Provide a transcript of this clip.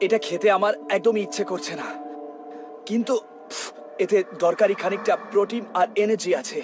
এটা খেতে আমার একদমই ইচ্ছে করছে না। কিন্তু এতে দরকারি খানিকটা প্রোটিন আর এনার্জি আছে।